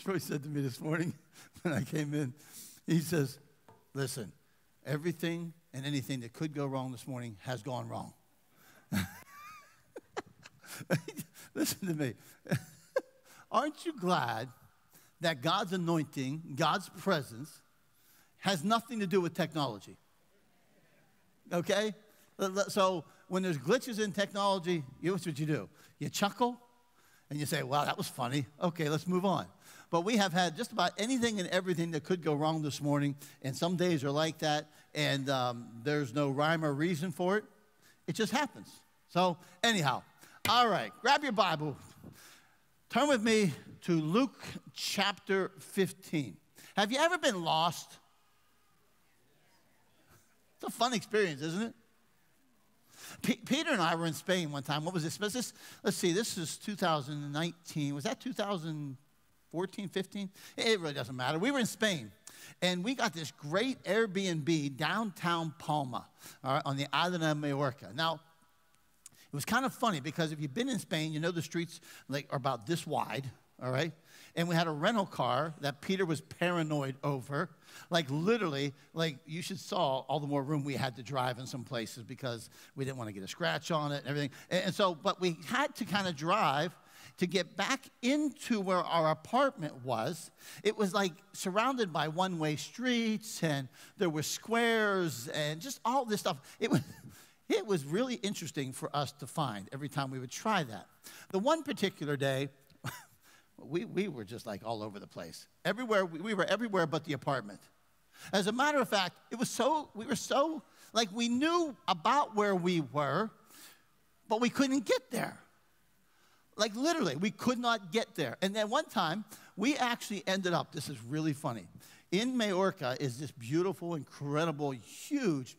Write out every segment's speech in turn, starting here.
Troy said to me this morning when I came in, he says, Listen, everything and anything that could go wrong this morning has gone wrong. Listen to me. Aren't you glad that God's anointing, God's presence, has nothing to do with technology? Okay? So when there's glitches in technology, know what you do? You chuckle and you say, wow, that was funny. Okay, let's move on. But we have had just about anything and everything that could go wrong this morning, and some days are like that, and um, there's no rhyme or reason for it. It just happens. So, anyhow, all right, grab your Bible. Turn with me to Luke chapter 15. Have you ever been lost? It's a fun experience, isn't it? P- Peter and I were in Spain one time. What was this? Was this? Let's see, this is 2019. Was that 2014, 15? It really doesn't matter. We were in Spain. And we got this great Airbnb downtown Palma on the island of Mallorca. Now, it was kind of funny because if you've been in Spain, you know the streets like, are about this wide, all right? And we had a rental car that Peter was paranoid over. Like literally, like you should saw all the more room we had to drive in some places because we didn't want to get a scratch on it and everything. And, and so, but we had to kind of drive to get back into where our apartment was, it was like surrounded by one way streets and there were squares and just all this stuff. It was, it was really interesting for us to find every time we would try that. The one particular day, we, we were just like all over the place. Everywhere, we were everywhere but the apartment. As a matter of fact, it was so, we were so, like we knew about where we were, but we couldn't get there. Like literally, we could not get there. And then one time, we actually ended up, this is really funny. In Majorca is this beautiful, incredible, huge,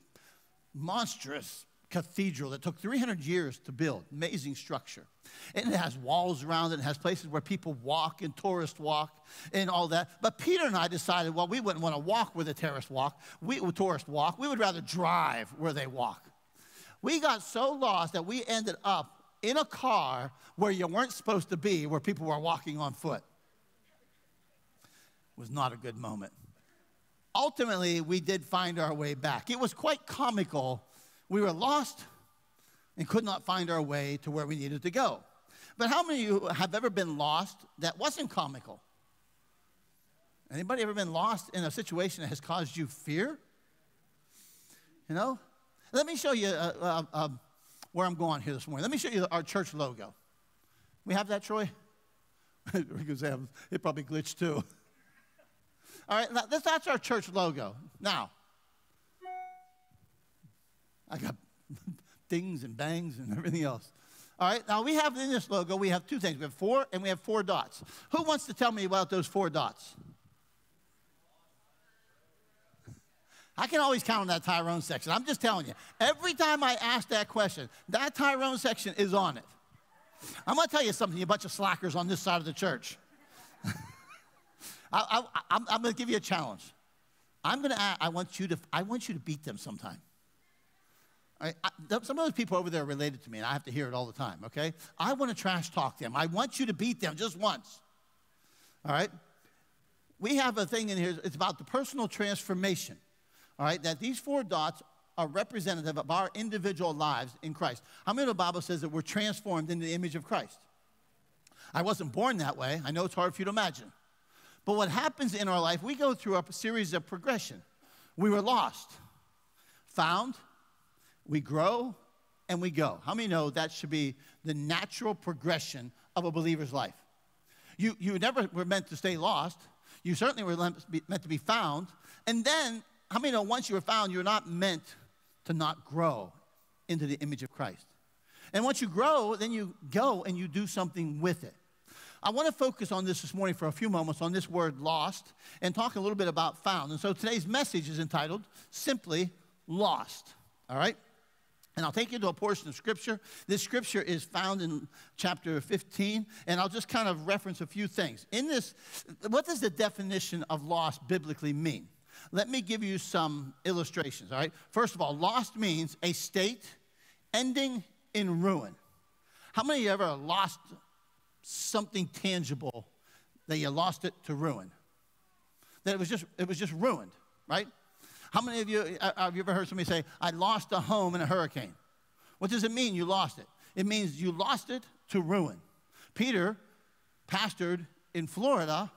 monstrous cathedral that took 300 years to build. Amazing structure. And it has walls around it, it has places where people walk and tourists walk and all that. But Peter and I decided, well, we wouldn't want to walk where the tourists walk. We tourists walk. We would rather drive where they walk. We got so lost that we ended up in a car where you weren't supposed to be, where people were walking on foot. It was not a good moment. Ultimately, we did find our way back. It was quite comical we were lost and could not find our way to where we needed to go. But how many of you have ever been lost that wasn't comical? Anybody ever been lost in a situation that has caused you fear? You know? Let me show you uh, uh, uh, where I'm going here this morning. Let me show you our church logo. We have that, Troy? because it probably glitched too. All right, that's our church logo. Now, I got dings and bangs and everything else. All right, now we have in this logo, we have two things. We have four and we have four dots. Who wants to tell me about those four dots? I can always count on that Tyrone section. I'm just telling you. Every time I ask that question, that Tyrone section is on it. I'm going to tell you something, you bunch of slackers on this side of the church. I, am going to give you a challenge. I'm going to. I want you to. I want you to beat them sometime. I, some of those people over there are related to me, and I have to hear it all the time, okay? I want to trash talk them. I want you to beat them just once. All right? We have a thing in here, it's about the personal transformation. All right? That these four dots are representative of our individual lives in Christ. How many of the Bible says that we're transformed into the image of Christ? I wasn't born that way. I know it's hard for you to imagine. But what happens in our life, we go through a series of progression. We were lost, found, we grow and we go. How many know that should be the natural progression of a believer's life? You, you never were meant to stay lost. You certainly were meant to be found. And then, how many know once you were found, you're not meant to not grow into the image of Christ? And once you grow, then you go and you do something with it. I want to focus on this this morning for a few moments on this word lost and talk a little bit about found. And so today's message is entitled simply Lost. All right? And I'll take you to a portion of scripture. This scripture is found in chapter 15, and I'll just kind of reference a few things. In this, what does the definition of lost biblically mean? Let me give you some illustrations, all right? First of all, lost means a state ending in ruin. How many of you ever lost something tangible that you lost it to ruin. That it was just, it was just ruined, right? How many of you uh, have you ever heard somebody say, I lost a home in a hurricane? What does it mean you lost it? It means you lost it to ruin. Peter pastored in Florida.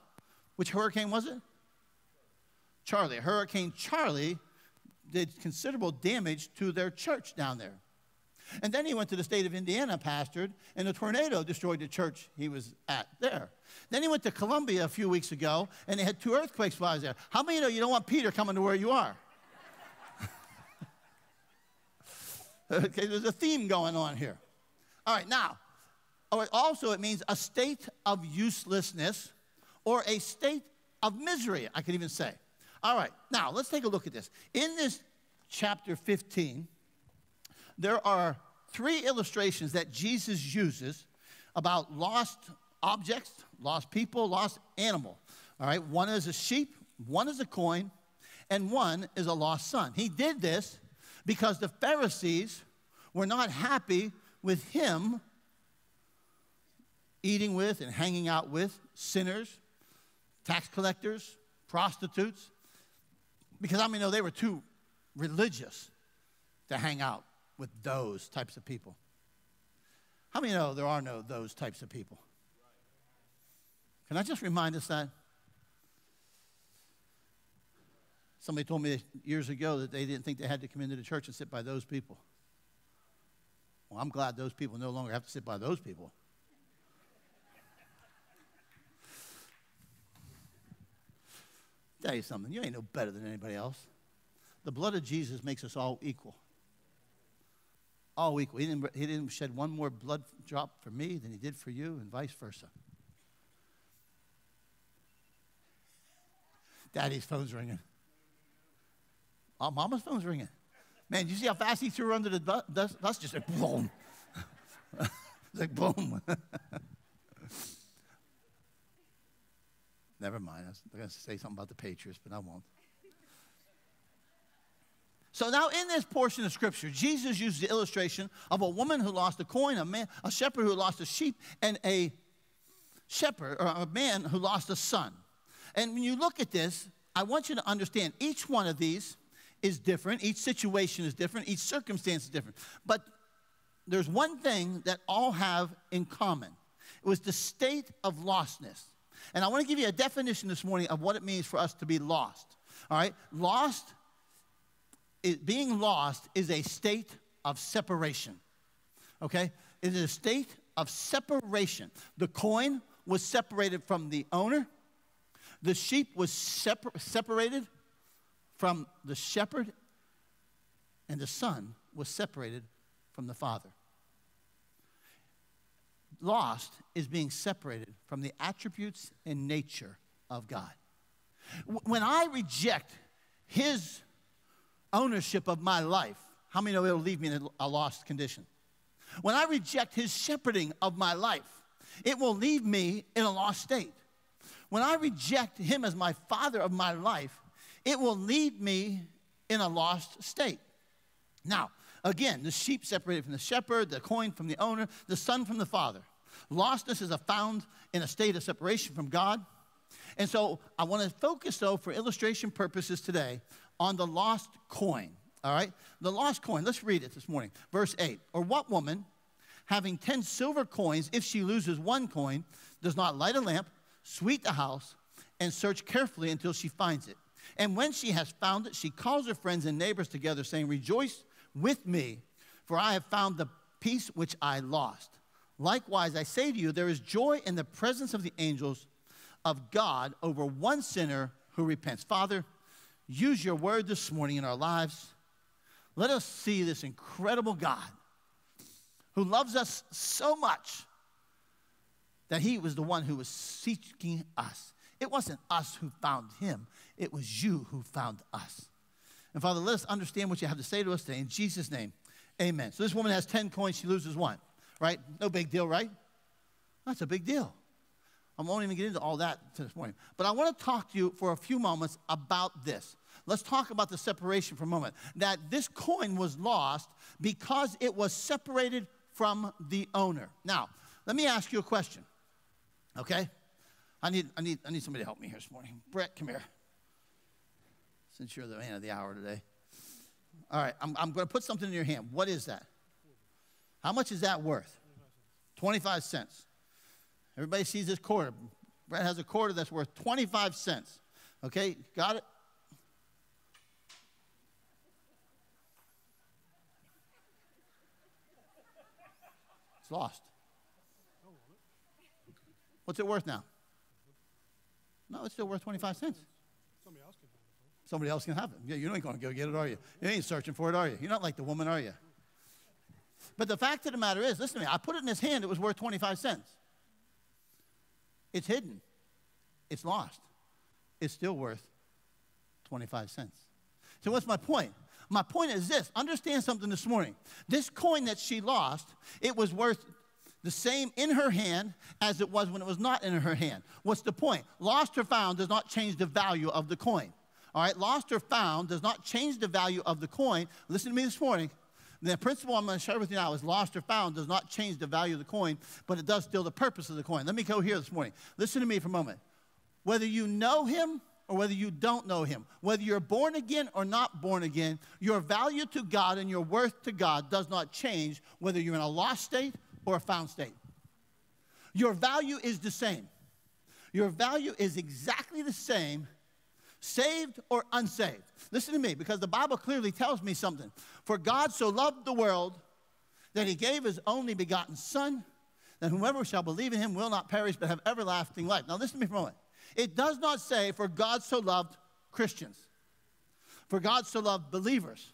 Which hurricane was it? Charley. Hurricane Charley did considerable damage to their church down there. And then he went to the state of Indiana, pastored, and a tornado destroyed the church he was at there. Then he went to Columbia a few weeks ago, and they had two earthquakes while he was there. How many know you don't want Peter coming to where you are? okay, there's a theme going on here. All right, now, oh, also it means a state of uselessness or a state of misery, I could even say. All right, now let's take a look at this. In this chapter 15, there are three illustrations that Jesus uses about lost objects, lost people, lost animal. All right, one is a sheep, one is a coin, and one is a lost son. He did this because the Pharisees were not happy with him eating with and hanging out with sinners, tax collectors, prostitutes, because I mean, no, they were too religious to hang out with those types of people. How many know there are no those types of people? Can I just remind us that? Somebody told me years ago that they didn't think they had to come into the church and sit by those people. Well, I'm glad those people no longer have to sit by those people. Tell you something, you ain't no better than anybody else. The blood of Jesus makes us all equal all equal. He didn't, he didn't shed one more blood drop for me than he did for you, and vice versa. Daddy's phone's ringing. Oh, mama's phone's ringing. Man, you see how fast he threw her under the bus? That's just like boom. like boom. Never mind. I was going to say something about the Patriots, but I won't. So now in this portion of scripture, Jesus uses the illustration of a woman who lost a coin, a man, a shepherd who lost a sheep, and a shepherd or a man who lost a son. And when you look at this, I want you to understand each one of these is different, each situation is different, each circumstance is different. But there's one thing that all have in common. It was the state of lostness. And I want to give you a definition this morning of what it means for us to be lost. All right? Lost it, being lost is a state of separation. Okay? It is a state of separation. The coin was separated from the owner, the sheep was separ- separated from the shepherd, and the son was separated from the father. Lost is being separated from the attributes and nature of God. When I reject his ownership of my life, how many know it'll leave me in a lost condition? When I reject his shepherding of my life, it will leave me in a lost state. When I reject him as my father of my life, it will leave me in a lost state. Now, again, the sheep separated from the shepherd, the coin from the owner, the son from the father. Lostness is a found in a state of separation from God. And so I want to focus, though, for illustration purposes today, on the lost coin. All right? The lost coin. Let's read it this morning. Verse 8. Or what woman, having 10 silver coins, if she loses one coin, does not light a lamp, sweep the house, and search carefully until she finds it? And when she has found it, she calls her friends and neighbors together, saying, Rejoice with me, for I have found the piece which I lost. Likewise, I say to you, there is joy in the presence of the angels of God over one sinner who repents. Father, use your word this morning in our lives. Let us see this incredible God who loves us so much that he was the one who was seeking us. It wasn't us who found him, it was you who found us. And Father, let us understand what you have to say to us today. In Jesus' name, amen. So this woman has 10 coins, she loses one, right? No big deal, right? That's a big deal. I won't even get into all that this morning. But I want to talk to you for a few moments about this. Let's talk about the separation for a moment. That this coin was lost because it was separated from the owner. Now, let me ask you a question. Okay? I need, I, need, I need somebody to help me here this morning. Brett, come here. Since you're the man of the hour today. All right, I'm, I'm going to put something in your hand. What is that? How much is that worth? 25 cents. Everybody sees this quarter. Brett has a quarter that's worth 25 cents. Okay, got it? It's lost. What's it worth now? No, it's still worth 25 cents. Somebody else can have it. Somebody else can have it. Yeah, you ain't going to go get it, are you? You ain't searching for it, are you? You're not like the woman, are you? But the fact of the matter is, listen to me, I put it in his hand, it was worth 25 cents. It's hidden, it's lost. It's still worth 25 cents. So, what's my point? My point is this understand something this morning. This coin that she lost, it was worth the same in her hand as it was when it was not in her hand. What's the point? Lost or found does not change the value of the coin. All right, lost or found does not change the value of the coin. Listen to me this morning. The principle I'm going to share with you now is lost or found does not change the value of the coin, but it does still the purpose of the coin. Let me go here this morning. Listen to me for a moment. Whether you know him or whether you don't know him, whether you're born again or not born again, your value to God and your worth to God does not change whether you're in a lost state or a found state. Your value is the same. Your value is exactly the same saved or unsaved. Listen to me, because the Bible clearly tells me something. For God so loved the world that he gave his only begotten Son, that whoever shall believe in him will not perish but have everlasting life. Now, listen to me for a moment. It does not say, for God so loved Christians, for God so loved believers.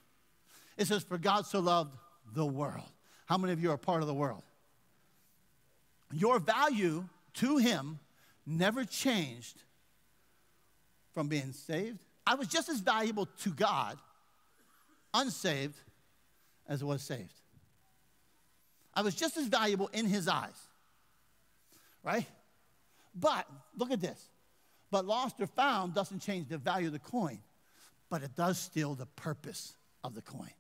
It says, for God so loved the world. How many of you are part of the world? Your value to him never changed from being saved. I was just as valuable to God, unsaved, as I was saved. I was just as valuable in his eyes. Right? But look at this. But lost or found doesn't change the value of the coin, but it does steal the purpose of the coin.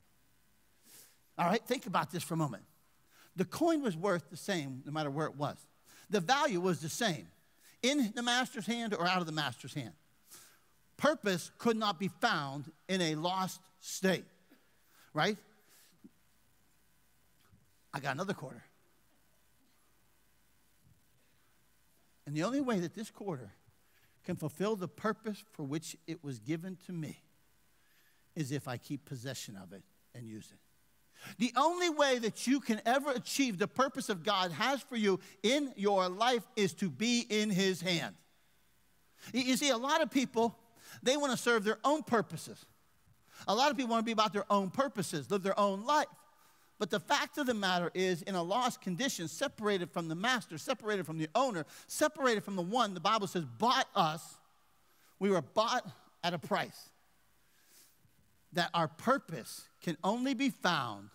All right, think about this for a moment. The coin was worth the same no matter where it was. The value was the same in the master's hand or out of the master's hand purpose could not be found in a lost state, right? I got another quarter. And the only way that this quarter can fulfill the purpose for which it was given to me is if I keep possession of it and use it. The only way that you can ever achieve the purpose of God has for you in your life is to be in His hand. You see, a lot of people they want to serve their own purposes. A lot of people want to be about their own purposes, live their own life. But the fact of the matter is, in a lost condition, separated from the master, separated from the owner, separated from the one the Bible says bought us, we were bought at a price. That our purpose can only be found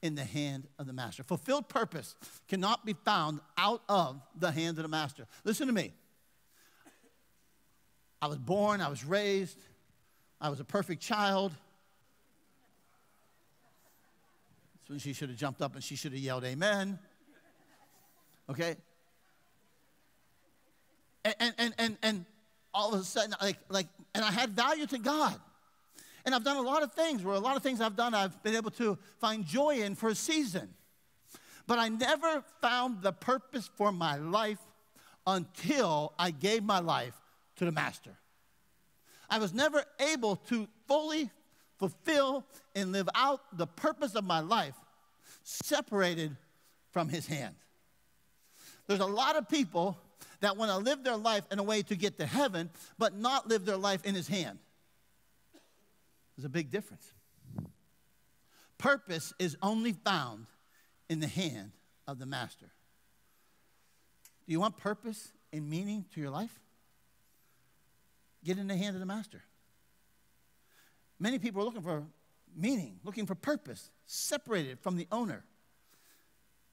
in the hand of the master. Fulfilled purpose cannot be found out of the hand of the master. Listen to me. I was born, I was raised, I was a perfect child. So she should have jumped up and she should have yelled, Amen. Okay? And, and, and, and, and all of a sudden, like, like, and I had value to God. And I've done a lot of things where a lot of things I've done I've been able to find joy in for a season. But I never found the purpose for my life until I gave my life to the master. I was never able to fully fulfill and live out the purpose of my life separated from his hand. There's a lot of people that want to live their life in a way to get to heaven, but not live their life in his hand. There's a big difference. Purpose is only found in the hand of the master. Do you want purpose and meaning to your life? Get in the hand of the master. Many people are looking for meaning, looking for purpose, separated from the owner.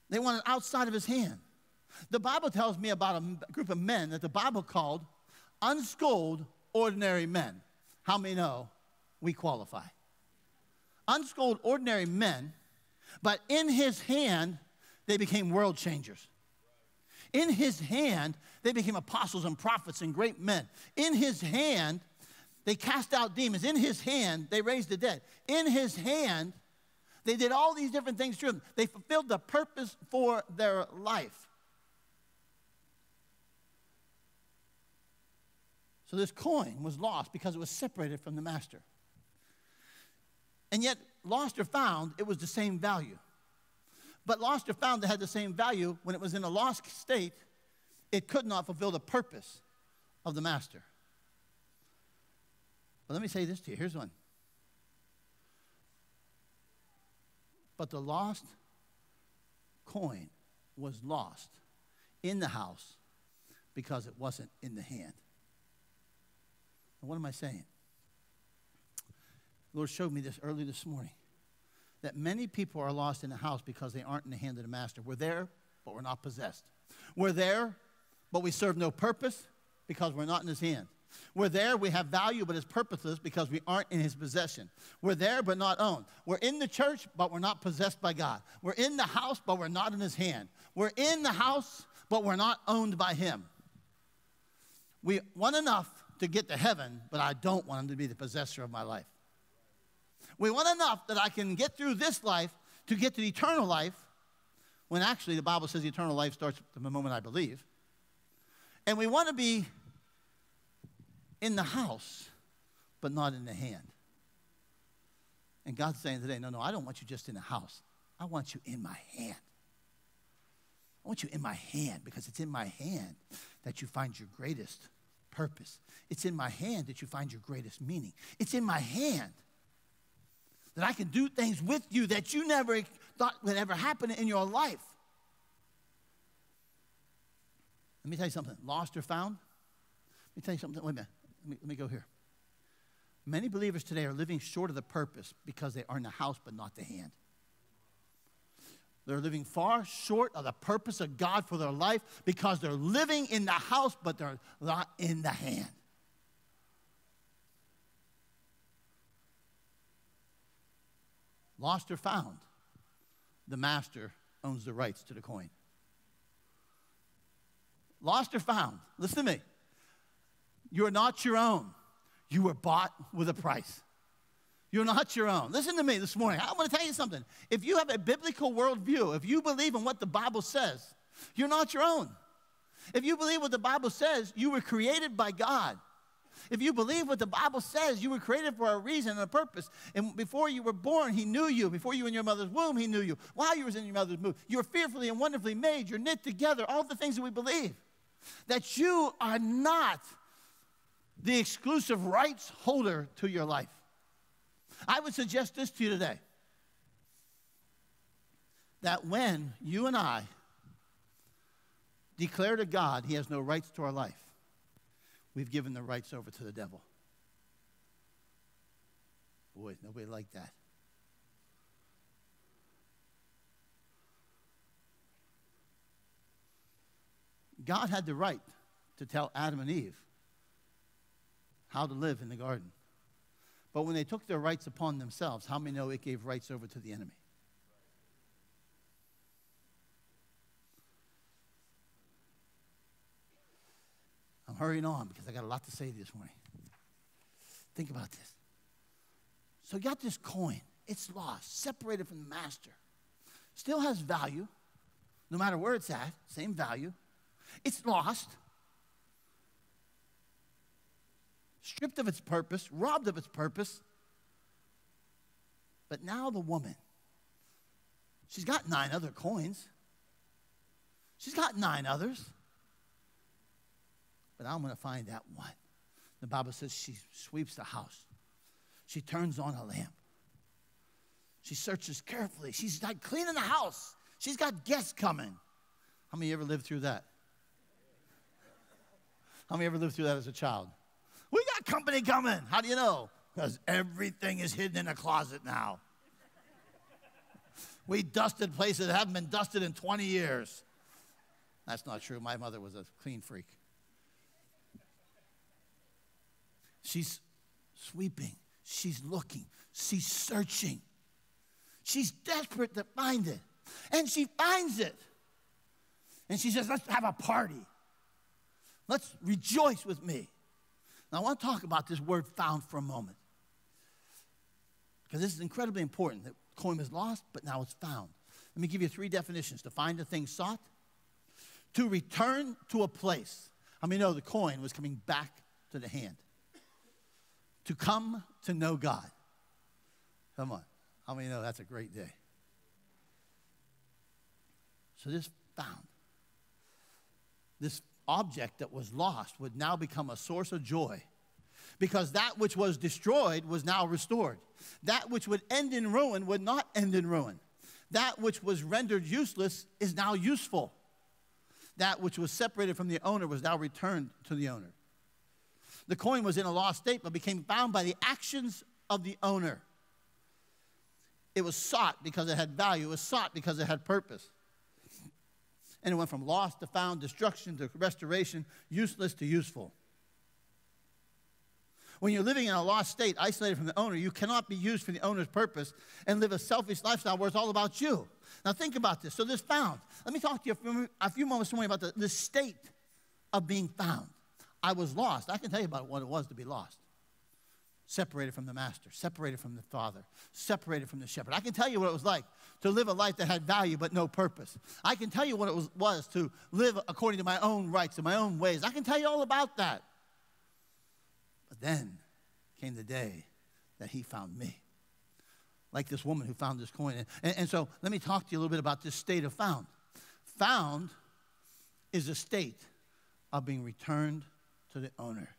They want it outside of his hand. The Bible tells me about a group of men that the Bible called unschooled ordinary men. How many know we qualify? Unschooled ordinary men, but in his hand, they became world changers. In his hand, they became apostles and prophets and great men. In his hand, they cast out demons. In his hand, they raised the dead. In his hand, they did all these different things through him. They fulfilled the purpose for their life. So this coin was lost because it was separated from the master. And yet, lost or found, it was the same value. But lost or found that had the same value when it was in a lost state, it could not fulfill the purpose of the master. But let me say this to you. Here's one. But the lost coin was lost in the house because it wasn't in the hand. And what am I saying? The Lord showed me this early this morning that many people are lost in the house because they aren't in the hand of the master. We're there, but we're not possessed. We're there, but we serve no purpose because we're not in his hand. We're there, we have value, but it's purposeless because we aren't in his possession. We're there, but not owned. We're in the church, but we're not possessed by God. We're in the house, but we're not in his hand. We're in the house, but we're not owned by him. We want enough to get to heaven, but I don't want him to be the possessor of my life. We want enough that I can get through this life to get to eternal life, when actually the Bible says eternal life starts the moment I believe. And we want to be in the house, but not in the hand. And God's saying today, no, no, I don't want you just in the house. I want you in my hand. I want you in my hand because it's in my hand that you find your greatest purpose. It's in my hand that you find your greatest meaning. It's in my hand that I can do things with you that you never thought would ever happen in your life. Let me tell you something lost or found? Let me tell you something. Wait a minute. Let me, let me go here. Many believers today are living short of the purpose because they are in the house but not the hand. They're living far short of the purpose of God for their life because they're living in the house but they're not in the hand. Lost or found, the master owns the rights to the coin. Lost or found, listen to me. You're not your own. You were bought with a price. You're not your own. Listen to me this morning. I want to tell you something. If you have a biblical worldview, if you believe in what the Bible says, you're not your own. If you believe what the Bible says, you were created by God. If you believe what the Bible says, you were created for a reason and a purpose. And before you were born, He knew you. Before you were in your mother's womb, He knew you. While you were in your mother's womb, you were fearfully and wonderfully made. You're knit together. All the things that we believe. That you are not the exclusive rights holder to your life. I would suggest this to you today that when you and I declare to God He has no rights to our life, we've given the rights over to the devil. Boy, nobody like that. God had the right to tell Adam and Eve how to live in the garden. But when they took their rights upon themselves, how many know it gave rights over to the enemy? I'm hurrying on because I got a lot to say this morning. Think about this. So you got this coin. It's lost, separated from the master. Still has value, no matter where it's at, same value. It's lost. stripped of its purpose, robbed of its purpose. But now the woman, she's got nine other coins. She's got nine others. I'm going to find that one. The Bible says she sweeps the house. She turns on a lamp. She searches carefully. She's like cleaning the house. She's got guests coming. How many ever lived through that? How many ever lived through that as a child? We got company coming. How do you know? Because everything is hidden in a closet now. We dusted places that haven't been dusted in 20 years. That's not true. My mother was a clean freak. She's sweeping, she's looking, she's searching. She's desperate to find it. And she finds it. And she says, Let's have a party. Let's rejoice with me. Now, I want to talk about this word found for a moment. Because this is incredibly important. The coin was lost, but now it's found. Let me give you three definitions to find the thing sought, to return to a place. I mean, know the coin was coming back to the hand, to come to know God. Come on. How many know that's a great day? So this found. This object that was lost would now become a source of joy because that which was destroyed was now restored. That which would end in ruin would not end in ruin. That which was rendered useless is now useful. That which was separated from the owner was now returned to the owner. The coin was in a lost state but became found by the actions of the owner. It was sought because it had value, it was sought because it had purpose. And it went from lost to found, destruction to restoration, useless to useful. When you're living in a lost state, isolated from the owner, you cannot be used for the owner's purpose and live a selfish lifestyle where it's all about you. Now, think about this. So, this found. Let me talk to you a few, moments more about the, the state of being found. I was lost. I can tell you about what it was to be lost separated from the master, separated from the father, separated from the shepherd. I can tell you what it was like to live a life that had value but no purpose. I can tell you what it was, was to live according to my own rights and my own ways. I can tell you all about that. But then came the day that he found me. Like this woman who found this coin. And, and so let me talk to you a little bit about this state of found. Found is a state of being returned to the owner,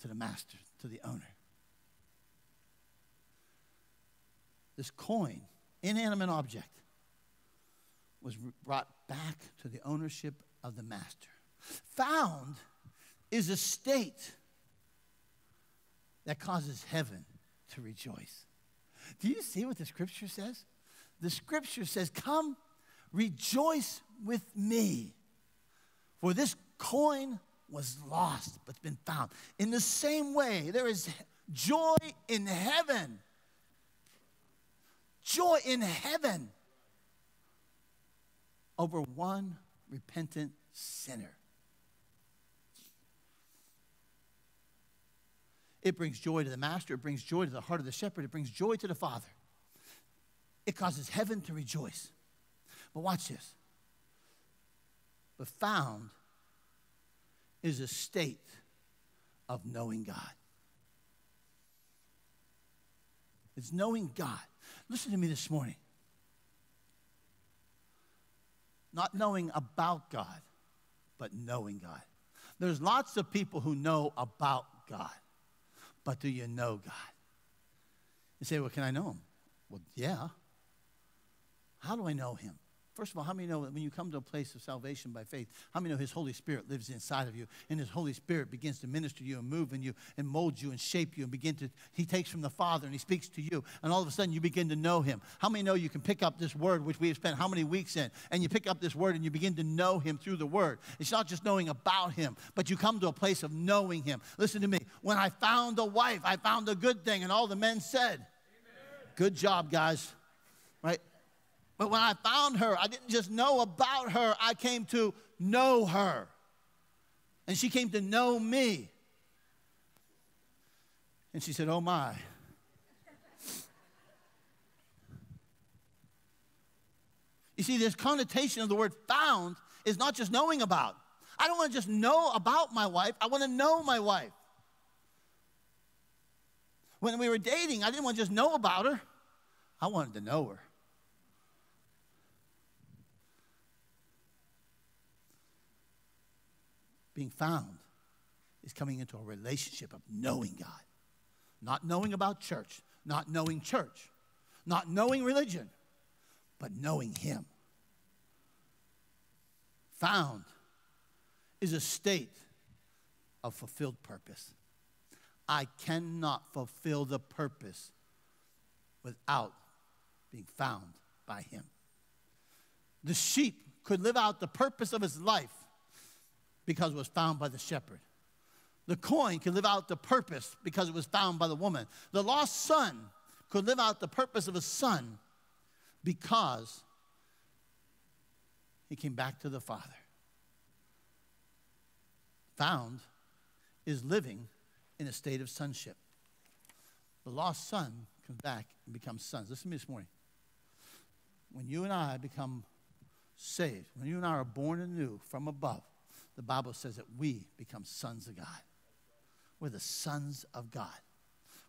to the master, to the owner. this coin, inanimate object, was brought back to the ownership of the master. Found is a state that causes heaven to rejoice. Do you see what the scripture says? The scripture says, Come, rejoice with me. For this coin was lost, but's been found. In the same way, there is joy in heaven joy in heaven over one repentant sinner. It brings joy to the master, it brings joy to the heart of the shepherd, it brings joy to the father. It causes heaven to rejoice. But watch this. But found is a state of knowing God. It's knowing God. Listen to me this morning. Not knowing about God, but knowing God. There's lots of people who know about God, but do you know God? You say, well, can I know him? Well, yeah. How do I know him? First of all, how many know that when you come to a place of salvation by faith, how many know His Holy Spirit lives inside of you and His Holy Spirit begins to minister you and move in you and mold you and shape you and begin to, He takes from the Father and He speaks to you and all of a sudden you begin to know Him. How many know you can pick up this word, which we have spent how many weeks in, and you pick up this word and you begin to know Him through the word? It's not just knowing about Him, but you come to a place of knowing Him. Listen to me. When I found a wife, I found a good thing, and all the men said. Good job, guys. But when I found her, I didn't just know about her, I came to know her. And she came to know me. And she said, Oh my. You see, this connotation of the word found is not just knowing about. I don't want to just know about my wife, I want to know my wife. When we were dating, I didn't want to just know about her, I wanted to know her. Being found is coming into a relationship of knowing God. Not knowing about church, not knowing church, not knowing religion, but knowing Him. Found is a state of fulfilled purpose. I cannot fulfill the purpose without being found by Him. The sheep could live out the purpose of his life because it was found by the shepherd. The coin could live out the purpose because it was found by the woman. The lost son could live out the purpose of a son because he came back to the Father. Found is living in a state of sonship. The lost son comes back and becomes sons. Listen to me this morning. When you and I become saved, when you and I are born anew from above, the Bible says that we become sons of God. We're the sons of God.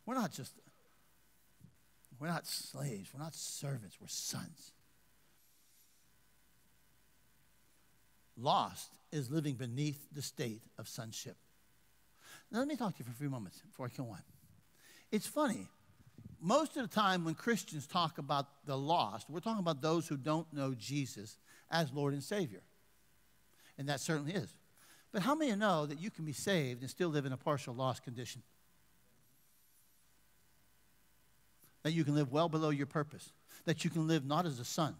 We're not just, we're not slaves, we're not servants, we're sons. Lost is living beneath the state of sonship. Now, let me talk to you for a few moments before I go on. It's funny. Most of the time, when Christians talk about the lost, we're talking about those who don't know Jesus as Lord and Savior. And that certainly is. But how many know that you can be saved and still live in a partial lost condition? That you can live well below your purpose. That you can live not as a son,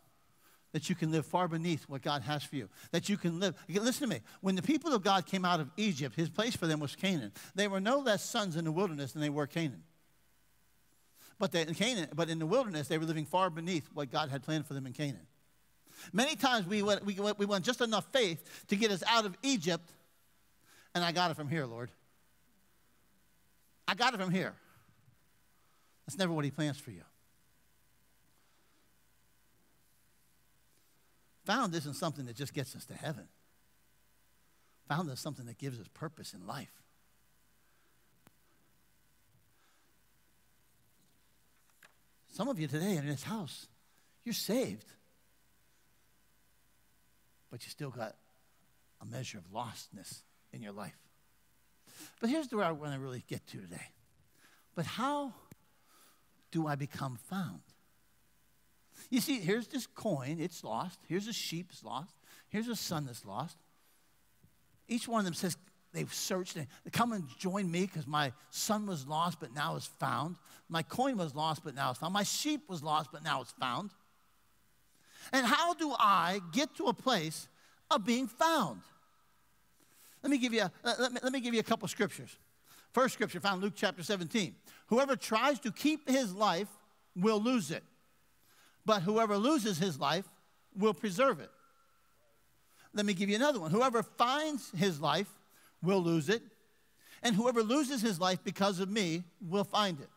that you can live far beneath what God has for you. That you can live. Listen to me. When the people of God came out of Egypt, his place for them was Canaan. They were no less sons in the wilderness than they were Canaan. But they, in Canaan, but in the wilderness, they were living far beneath what God had planned for them in Canaan. Many times we went, we, we just enough faith to get us out of Egypt, and I got it from here, Lord. I got it from here. That's never what He plans for you. Found isn't something that just gets us to heaven. Found is something that gives us purpose in life. Some of you today in this house, you're saved, but you still got a measure of lostness in your life. But here's where I want to really get to today. But how do I become found? You see, here's this coin, it's lost. Here's a sheep, it's lost. Here's a son that's lost. Each one of them says they've searched. They come and join me because my son was lost, but now is found. My coin was lost, but now is found. My sheep was lost, but now it's found. And how do I get to a place of being found? Let me give you a, let me, let me give you a couple scriptures. First scripture found Luke chapter 17. Whoever tries to keep his life will lose it but whoever loses his life will preserve it. Let me give you another one. Whoever finds his life will lose it, and whoever loses his life because of me will find it.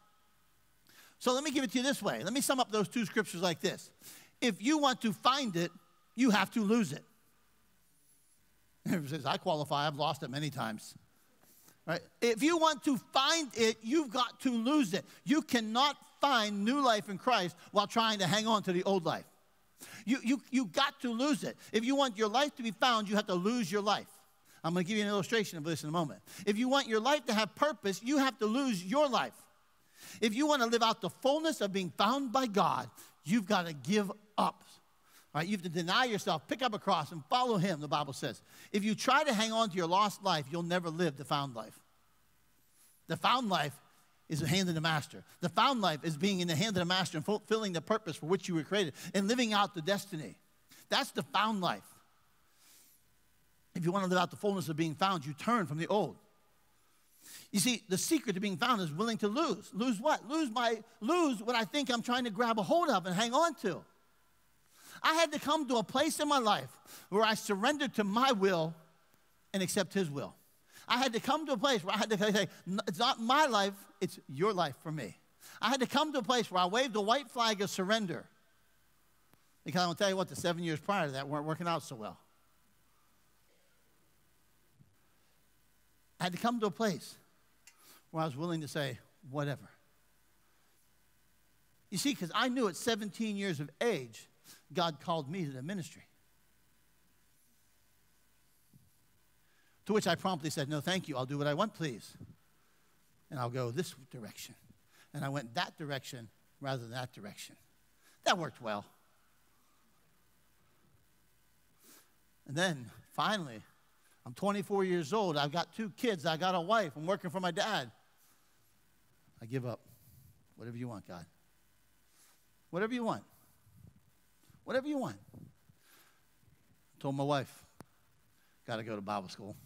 So let me give it to you this way. Let me sum up those two scriptures like this. If you want to find it, you have to lose it. Says, I qualify, I've lost it many times. Right? If you want to find it, you've got to lose it. You cannot find new life in Christ while trying to hang on to the old life. You, you, you got to lose it. If you want your life to be found, you have to lose your life. I'm going to give you an illustration of this in a moment. If you want your life to have purpose, you have to lose your life. If you want to live out the fullness of being found by God, you've got to give up. Right? You have to deny yourself, pick up a cross, and follow Him, the Bible says. If you try to hang on to your lost life, you'll never live the found life. The found life is the hand of the master. The found life is being in the hand of the master and fulfilling the purpose for which you were created and living out the destiny. That's the found life. If you want to live out the fullness of being found, you turn from the old. You see, the secret to being found is willing to lose. Lose what? Lose my lose what I think I'm trying to grab a hold of and hang on to. I had to come to a place in my life where I surrendered to my will and accept his will. I had to come to a place where I had to say, it's not my life, it's your life for me. I had to come to a place where I waved a white flag of surrender. Because I'll tell you what, the seven years prior to that weren't working out so well. I had to come to a place where I was willing to say, whatever. You see, because I knew at 17 years of age, God called me to the ministry. To which I promptly said, No, thank you. I'll do what I want, please. And I'll go this direction. And I went that direction rather than that direction. That worked well. And then finally, I'm 24 years old. I've got two kids. I got a wife. I'm working for my dad. I give up. Whatever you want, God. Whatever you want. Whatever you want. I told my wife, got to go to Bible school.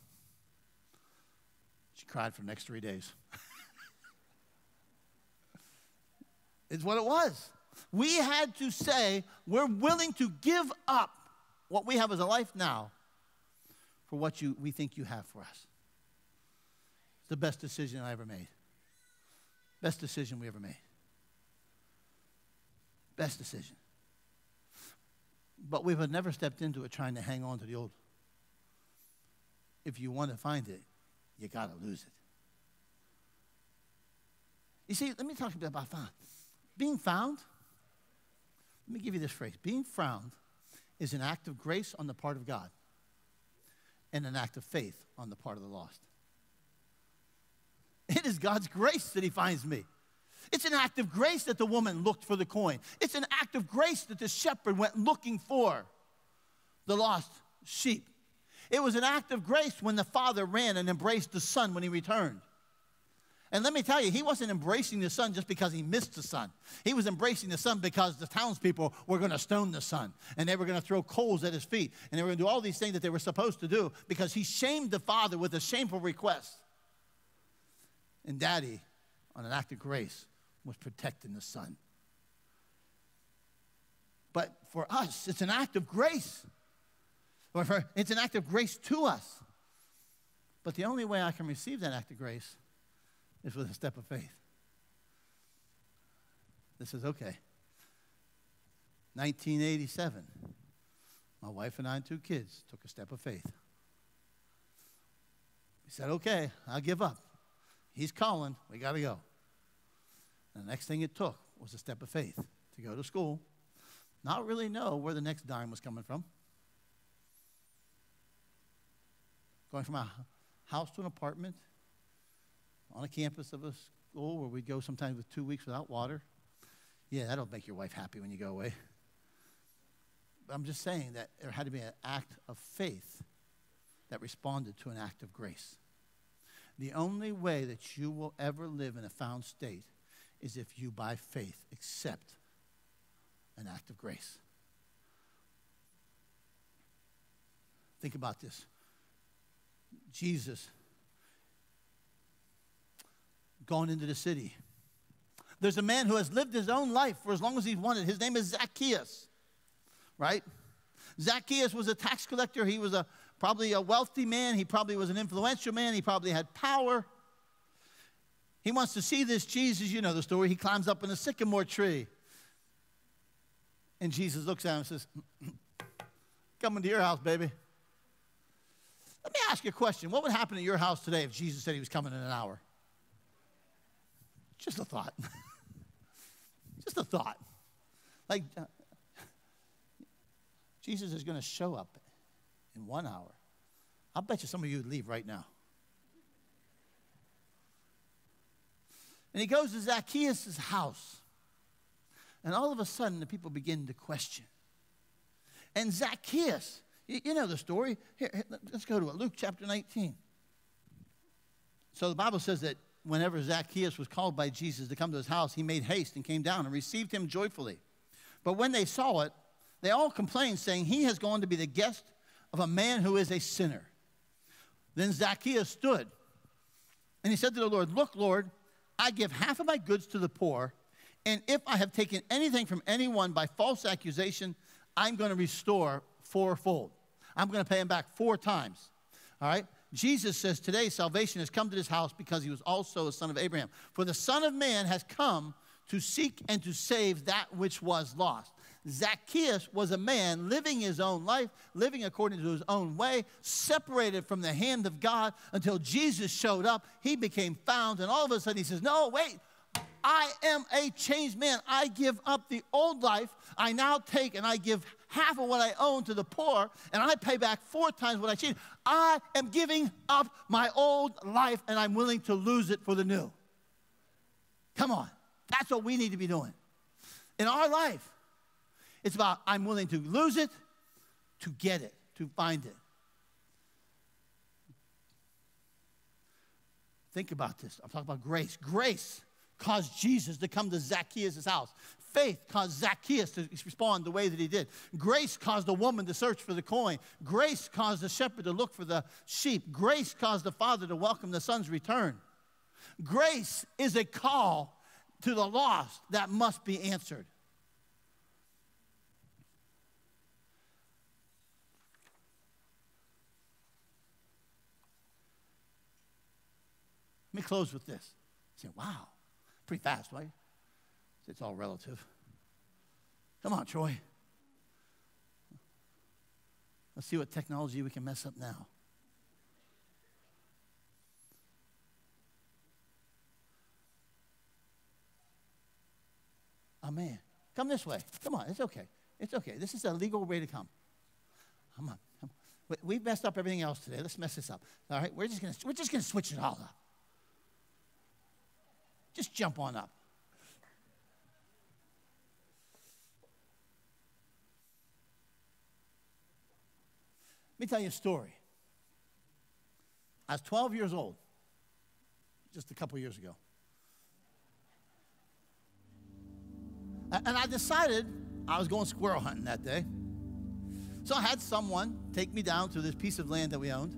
She cried for the next three days. it's what it was. We had to say, we're willing to give up what we have as a life now for what you, we think you have for us. It's the best decision I ever made. Best decision we ever made. Best decision. But we have never stepped into it trying to hang on to the old. If you want to find it, you got to lose it. You see, let me talk a bit about found. Being found, let me give you this phrase being found is an act of grace on the part of God and an act of faith on the part of the lost. It is God's grace that He finds me. It's an act of grace that the woman looked for the coin. It's an act of grace that the shepherd went looking for the lost sheep. It was an act of grace when the father ran and embraced the son when he returned. And let me tell you, he wasn't embracing the son just because he missed the son. He was embracing the son because the townspeople were going to stone the son and they were going to throw coals at his feet and they were going to do all these things that they were supposed to do because he shamed the father with a shameful request. And daddy, on an act of grace, was protecting the son. But for us, it's an act of grace. Or for, it's an act of grace to us. But the only way I can receive that act of grace is with a step of faith. This is okay. 1987, my wife and I and two kids took a step of faith. We said, okay, I'll give up. He's calling, we got to go. And the next thing it took was a step of faith to go to school, not really know where the next dime was coming from. Going from a house to an apartment on a campus of a school where we'd go sometimes with two weeks without water. Yeah, that'll make your wife happy when you go away. But I'm just saying that there had to be an act of faith that responded to an act of grace. The only way that you will ever live in a found state is if you, by faith, accept an act of grace. Think about this Jesus going into the city. There's a man who has lived his own life for as long as he's wanted. His name is Zacchaeus, right? Zacchaeus was a tax collector. He was a probably a wealthy man. He probably was an influential man. He probably had power. He wants to see this Jesus. You know the story. He climbs up in a sycamore tree. And Jesus looks at him and says, Come into your house, baby. Let me ask you a question. What would happen at your house today if Jesus said he was coming in an hour? Just a thought. Just a thought. Like, uh, Jesus is going to show up in one hour. I'll bet you some of you would leave right now. And he goes to Zacchaeus' house. And all of a sudden, the people begin to question. And Zacchaeus, you, know the story. Here, let's go to it. Luke chapter 19. So the Bible says that whenever Zacchaeus was called by Jesus to come to his house, he made haste and came down and received him joyfully. But when they saw it, they all complained, saying, He has gone to be the guest of a man who is a sinner. Then Zacchaeus stood and he said to the Lord, Look, Lord, I give half of my goods to the poor, and if I have taken anything from anyone by false accusation, I'm going to restore fourfold. I'm going to pay him back four times. All right? Jesus says today salvation has come to this house because he was also a son of Abraham. For the Son of Man has come to seek and to save that which was lost. Zacchaeus was a man living his own life, living according to his own way, separated from the hand of God until Jesus showed up. He became found, and all of a sudden he says, No, wait, I am a changed man. I give up the old life. I now take and I give half of what I own to the poor, and I pay back four times what I cheated. I am giving up my old life, and I'm willing to lose it for the new. Come on. That's what we need to be doing. In our life, it's about I'm willing to lose it to get it, to find it. Think about this. I'm talking about grace. Grace caused Jesus to come to Zacchaeus' house. Faith caused Zacchaeus to respond the way that he did. Grace caused the woman to search for the coin. Grace caused the shepherd to look for the sheep. Grace caused the father to welcome the son's return. Grace is a call to the lost that must be answered. Let me close with this. You say, wow, pretty fast, right? It's all relative. Come on, Troy. Let's see what technology we can mess up now. Oh, man. Come this way. Come on. It's okay. It's okay. This is a legal way to come. Come on. Come on. We've messed up everything else today. Let's mess this up. All right? We're just going we're just going to switch it all up. Just jump on up. Let me tell you a story. I was 12 years old, just a couple years ago. And I decided I was going squirrel hunting that day. So I had someone take me down to this piece of land that we owned,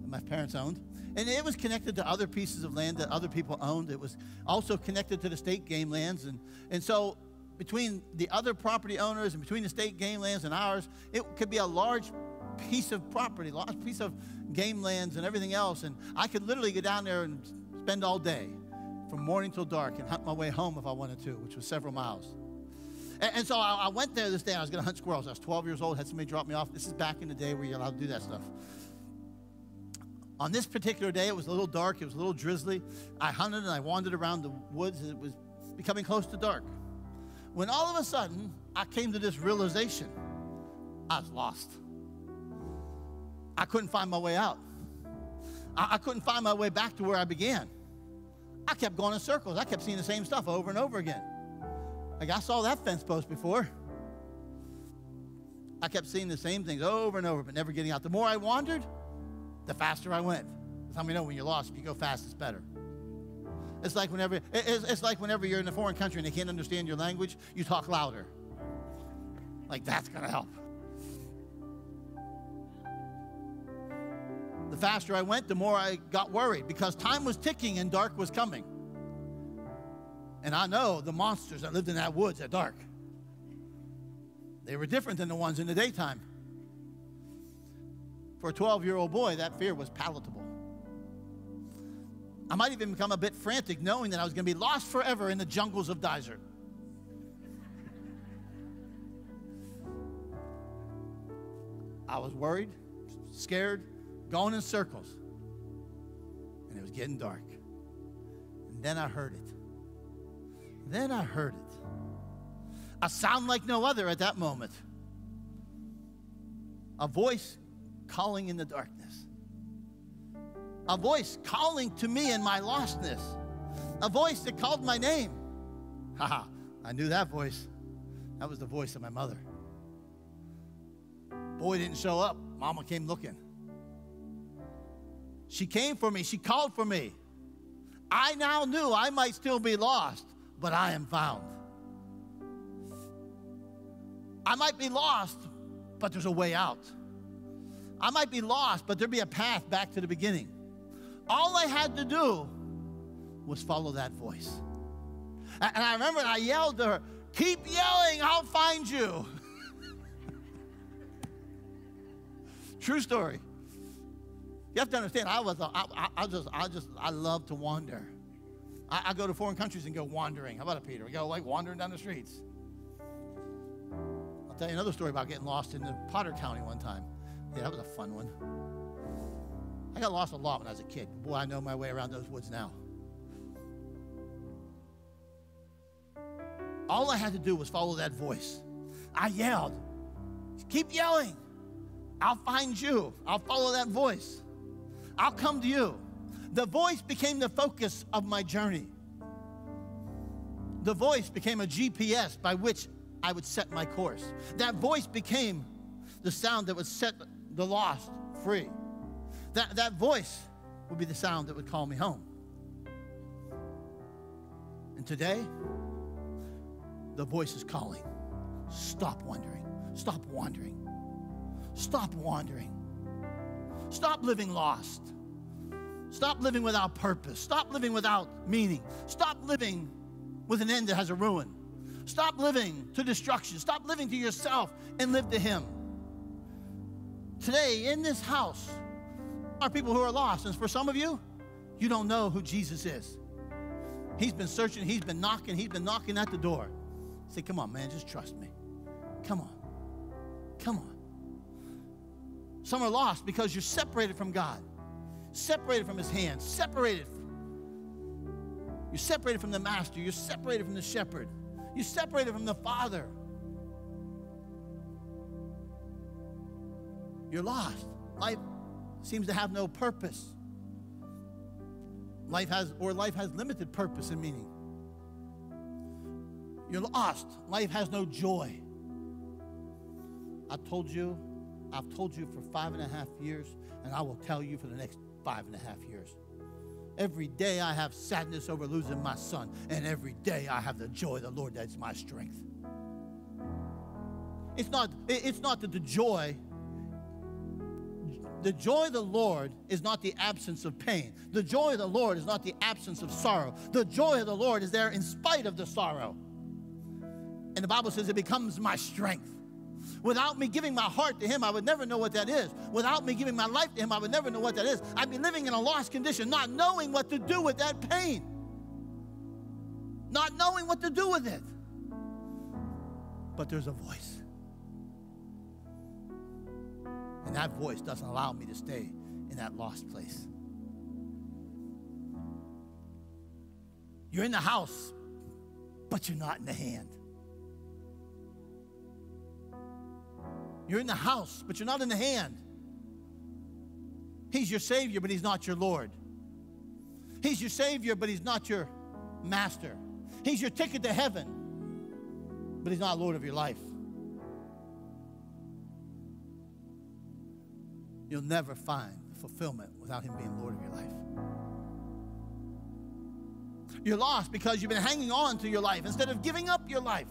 that my parents owned. And it was connected to other pieces of land that other people owned. It was also connected to the state game lands. And, and so between the other property owners and between the state game lands and ours, it could be a large piece of property, a large piece of game lands and everything else. And I could literally go down there and spend all day from morning till dark and hunt my way home if I wanted to, which was several miles. And, and so I, I, went there this day. I was going to hunt squirrels. I was 12 years old, had somebody drop me off. This is back in the day where you're allowed to do that stuff. On this particular day, it was a little dark, it was a little drizzly. I hunted and I wandered around the woods, and it was becoming close to dark. When all of a sudden, I came to this realization I was lost. I couldn't find my way out. I, I couldn't find my way back to where I began. I kept going in circles. I kept seeing the same stuff over and over again. Like I saw that fence post before. I kept seeing the same things over and over, but never getting out. The more I wandered, the faster I went. That's how we know when you're lost. If you go fast, it's better. It's like whenever it's, it's like whenever you're in a foreign country and they can't understand your language, you talk louder. Like that's gonna help. The faster I went, the more I got worried because time was ticking and dark was coming. And I know the monsters that lived in that woods at dark. They were different than the ones in the daytime. For a 12 year old boy, that fear was palatable. I might even become a bit frantic knowing that I was going to be lost forever in the jungles of Dysart. I was worried, scared, going in circles. And it was getting dark. And then I heard it. Then I heard it. A sound like no other at that moment. A voice calling in the darkness. A voice calling to me in my lostness. A voice that called my name. Haha, I knew that voice. That was the voice of my mother. Boy didn't show up. Mama came looking. She came for me. She called for me. I now knew I might still be lost, but I am found. I might be lost, but there's a way out. I might be lost, but there'd be a path back to the beginning. All I had to do was follow that voice. And I remember I yelled to her, Keep yelling, I'll find you. True story. You have to understand, I was, a, I, I just, I just, I love to wander. I, I, go to foreign countries and go wandering. How about it, Peter? We go like wandering down the streets. I'll tell you another story about getting lost in the Potter County one time. Yeah, that was a fun one. I got lost a lot when I was a kid. Boy, I know my way around those woods now. All I had to do was follow that voice. I yelled, Keep yelling. I'll find you. I'll follow that voice. I'll come to you. The voice became the focus of my journey. The voice became a GPS by which I would set my course. That voice became the sound that would set the lost free. That, that voice would be the sound that would call me home. And today, the voice is calling. Stop wondering. Stop wandering. Stop wandering. Stop living lost. Stop living without purpose. Stop living without meaning. Stop living with an end that has a ruin. Stop living to destruction. Stop living to yourself and live to Him. Today, in this house, are people who are lost. And for some of you, You don't know who Jesus is. He's been searching, he's been knocking, he's been knocking at the door. Say, come on, man, just trust me. Come on. Come on. Some are lost because you're separated from God, separated from his hand, separated. You're separated from the master, you're separated from the shepherd, you're separated from the father. You're lost. Life seems to have no purpose. Life has, or life has limited purpose and meaning. You're lost. Life has no joy. I told you, I've told you for five and a half years, and I will tell you for the next five and a half years. Every day I have sadness over losing my son, and every day I have the joy of the Lord that's my strength. It's not, it's not that the joy the joy of the Lord is not the absence of pain. The joy of the Lord is not the absence of sorrow. The joy of the Lord is there in spite of the sorrow. And the Bible says it becomes my strength. Without me giving my heart to Him, I would never know what that is. Without me giving my life to Him, I would never know what that is. I'd be living in a lost condition, not knowing what to do with that pain, not knowing what to do with it. But there's a voice. And that voice doesn't allow me to stay in that lost place. You're in the house, but you're not in the hand. You're in the house, but you're not in the hand. He's your Savior, but He's not your Lord. He's your Savior, but He's not your Master. He's your ticket to heaven, but He's not Lord of your life. You'll never find fulfillment without Him being Lord of your life. You're lost because you've been hanging on to your life instead of giving up your life,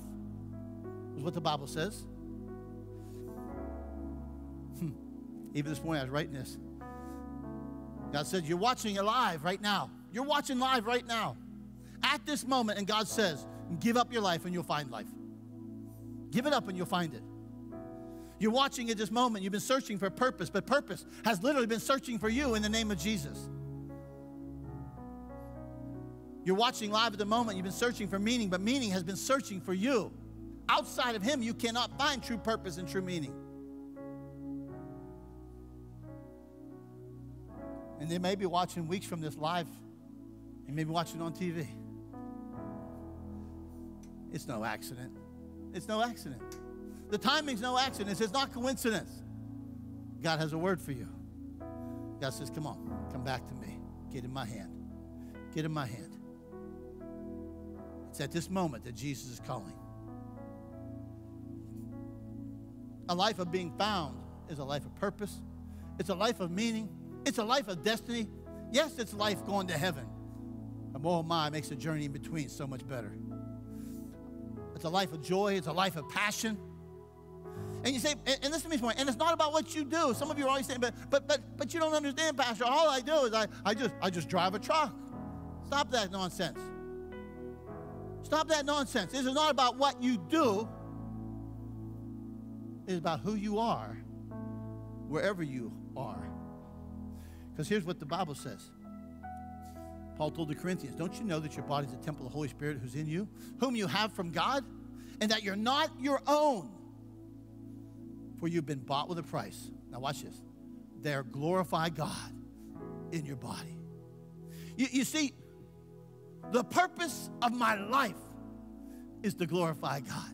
is what the Bible says. Hmm. Even this morning, I was writing this. God said, You're watching it live right now. You're watching live right now. At this moment, and God says, Give up your life and you'll find life. Give it up and you'll find it. You're watching at this moment, you've been searching for purpose, but purpose has literally been searching for you in the name of Jesus. You're watching live at the moment, you've been searching for meaning, but meaning has been searching for you. Outside of Him, you cannot find true purpose and true meaning. And they may be watching weeks from this live, you may be watching on TV. It's no accident. It's no accident. The timing's no accident. It's not coincidence. God has a word for you. God says, Come on, come back to me. Get in my hand. Get in my hand. It's at this moment that Jesus is calling. A life of being found is a life of purpose, it's a life of meaning, it's a life of destiny. Yes, it's life going to heaven. But oh my, makes the journey in between so much better. It's a life of joy, it's a life of passion. And you say, and, and listen to me, and it's not about what you do. Some of you are always saying, but but but but you don't understand, Pastor. All I do is I, I just I just drive a truck. Stop that nonsense. Stop that nonsense. This is not about what you do. It's about who you are, wherever you are. Because here's what the Bible says. Paul told the Corinthians, Don't you know that your body is a temple of the Holy Spirit who's in you, whom you have from God, and that you're not your own? For you've been bought with a price. Now, watch this. There, glorify God in your body. You, you see, the purpose of my life is to glorify God.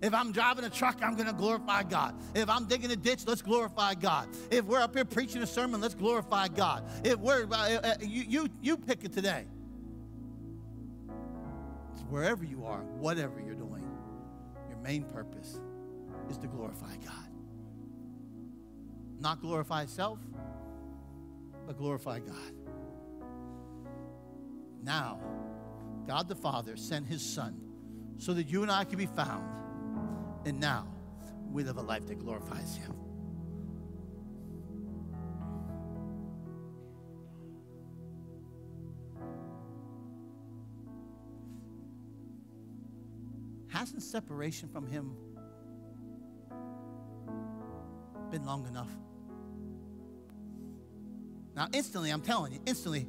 If I'm driving a truck, I'm going to glorify God. If I'm digging a ditch, let's glorify God. If we're up here preaching a sermon, let's glorify God. If we're, uh, uh, you, you, you pick it today. It's wherever you are, whatever you're doing, your main purpose is to glorify God. Not glorify self, but glorify God. Now, God the Father sent his Son so that you and I could be found. And now we live a life that glorifies him. Hasn't separation from him been long enough? Now, instantly, I'm telling you, instantly,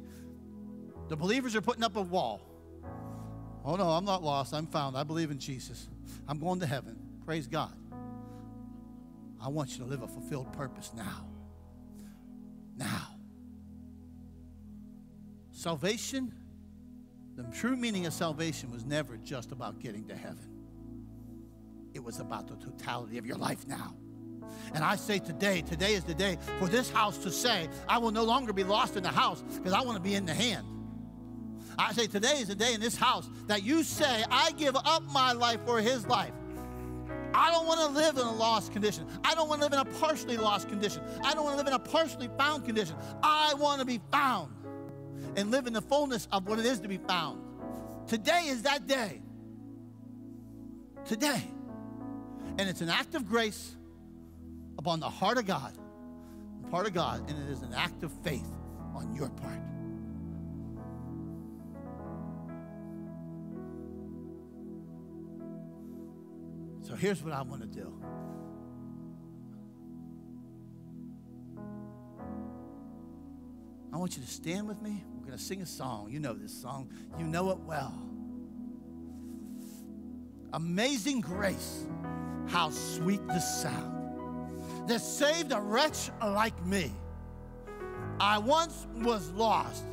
The believers are putting up a wall. Oh no, I'm not lost. I'm found. I believe in Jesus. I'm going to heaven. Praise God. I want you to live a fulfilled purpose now. Now. Salvation, the true meaning of salvation was never just about getting to heaven, it was about the totality of your life now. And I say today, today is the day for this house to say, I will no longer be lost in the house because I want to be in the hand. I say today is the day in this house that you say, I give up my life for his life. I don't want to live in a lost condition. I don't want to live in a partially lost condition. I don't want to live in a partially found condition. I want to be found and live in the fullness of what it is to be found. Today is that day. Today. And it's an act of grace upon the heart of God, the part of God, and it is an act of faith on your part. So here's what I want to do. I want you to stand with me. We're going to sing a song. You know this song, you know it well. Amazing grace, how sweet the sound that saved a wretch like me. I once was lost,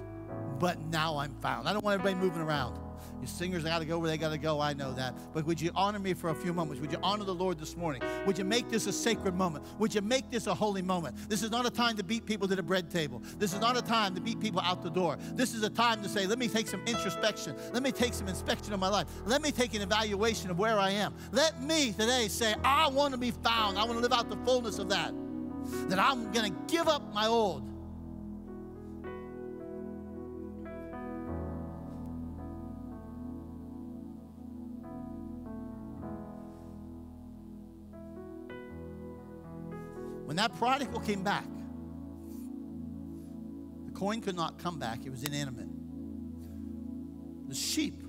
but now I'm found. I don't want everybody moving around. Your singers got to go where they got to go. I know that. But would you honor me for a few moments? Would you honor the Lord this morning? Would you make this a sacred moment? Would you make this a holy moment? This is not a time to beat people to the bread table. This is not a time to beat people out the door. This is a time to say, let me take some introspection. Let me take some inspection of my life. Let me take an evaluation of where I am. Let me today say, I want to be found. I want to live out the fullness of that. That I'm going to give up my old When that prodigal came back, the coin could not come back, it was inanimate. The sheep,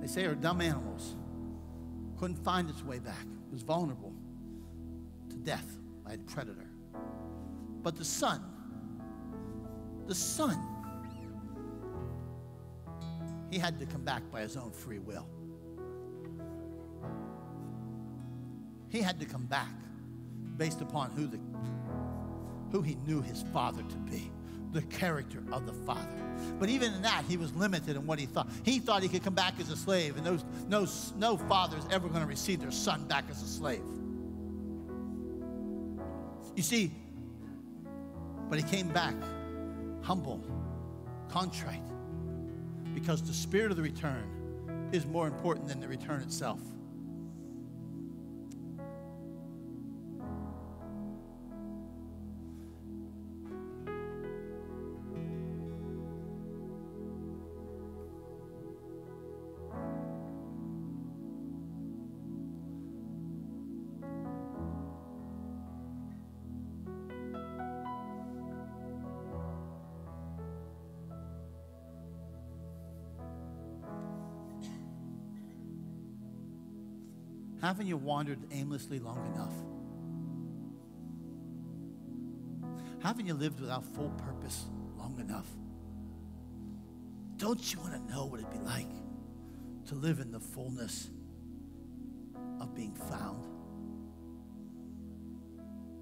they say, are dumb animals, couldn't find its way back, it was vulnerable to death by a predator. But the son, the son, he had to come back by his own free will. He had to come back based upon who the who he knew his father to be the character of the father. But even in that he was limited in what he thought. He thought he could come back as a slave and those no no father is ever going to receive their son back as a slave. You see but he came back humble contrite because the spirit of the return is more important than the return itself Haven't you wandered aimlessly long enough? Haven't you lived without full purpose long enough? Don't you want to know what it'd be like to live in the fullness of being found?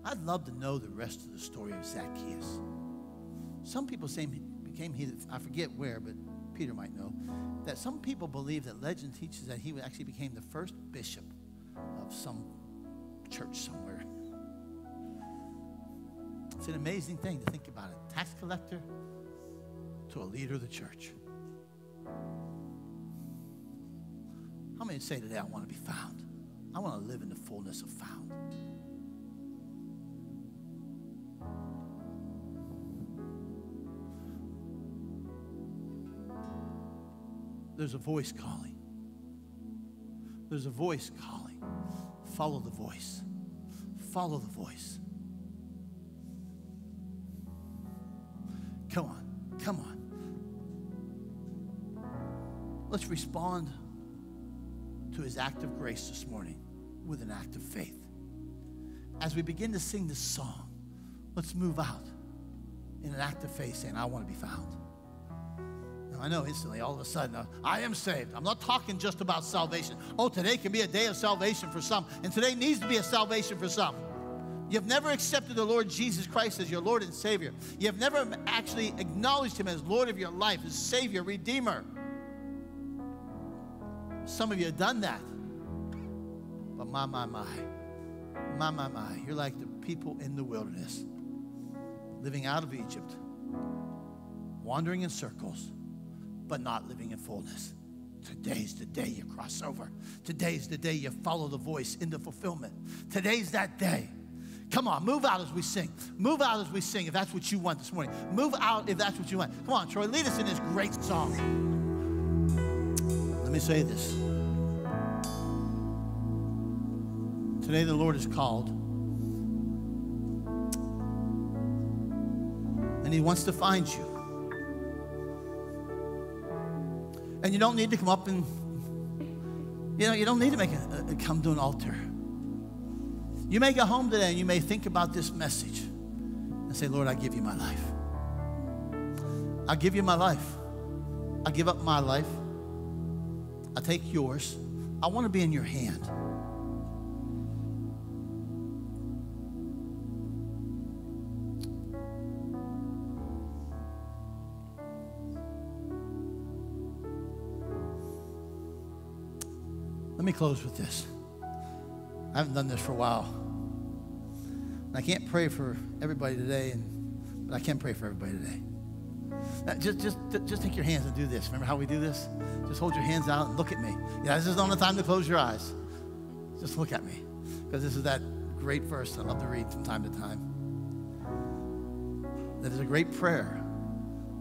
I'd love to know the rest of the story of Zacchaeus. Some people say he became he, I forget where, but Peter might know, that some people believe that legend teaches that he actually became the first bishop some church somewhere. It's an amazing thing to think about a Tax collector to a leader of the church. How many say today, I want to be found? I want to live in the fullness of found. There's a voice calling. There's a voice calling. Follow the voice. Follow the voice. Come on. Come on. Let's respond to his act of grace this morning with an act of faith. As we begin to sing this song, let's move out in an act of faith saying, I want to be found. I know instantly, all of a sudden, uh, I am saved. I'm not talking just about salvation. Oh, today can be a day of salvation for some, and today needs to be a salvation for some. You've never accepted the Lord Jesus Christ as your Lord and Savior. You've never actually acknowledged Him as Lord of your life, as Savior, Redeemer. Some of you have done that. But my, my, my, my, my, my, you're like the people in the wilderness, living out of Egypt, wandering in circles, but not living in fullness. Today's the day you cross over. Today's the day you follow the voice into fulfillment. Today's that day. Come on, move out as we sing. Move out as we sing if that's what you want this morning. Move out if that's what you want. Come on, Troy, lead us in this great song. Let me say this. Today, the Lord is called, and He wants to find you. And you don't need to come up and, you know, you don't need to make a, a come to an altar. You may go home today and you may think about this message and say, Lord, I give you my life. I give you my life. I give up my life. I take yours. I want to be in your hand. Let me close with this. I haven't done this for a while. And I can't pray for everybody today, and, but I can pray for everybody today. Uh, just, just, just take your hands and do this. Remember how we do this? Just hold your hands out and look at me. Yeah, this is not the time to close your eyes. Just look at me. Because this is that great verse I love to read from time to time. That is a great prayer.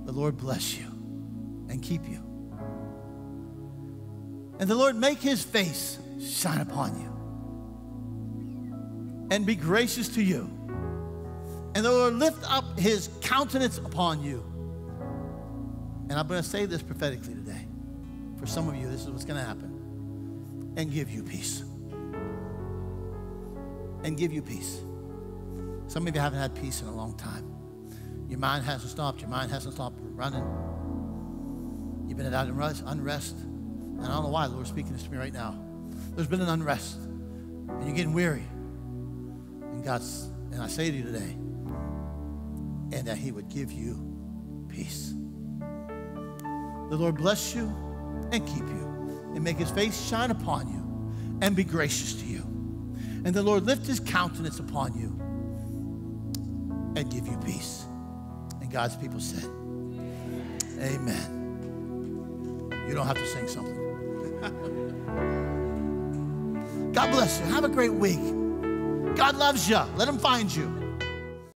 The Lord bless you and keep you. And the Lord make his face shine upon you and be gracious to you. And the Lord lift up his countenance upon you. And I'm going to say this prophetically today. For some of you, this is what's going to happen. And give you peace. And give you peace. Some of you haven't had peace in a long time. Your mind hasn't stopped. Your mind hasn't stopped running. You've been out in unrest. And I don't know why the Lord's speaking this to me right now. There's been an unrest. And you're getting weary. And God's, and I say to you today, and that He would give you peace. The Lord bless you and keep you, and make His face shine upon you, and be gracious to you. And the Lord lift His countenance upon you and give you peace. And God's people said, Amen. You don't have to sing something. God bless you. Have a great week. God loves you. Let him find you.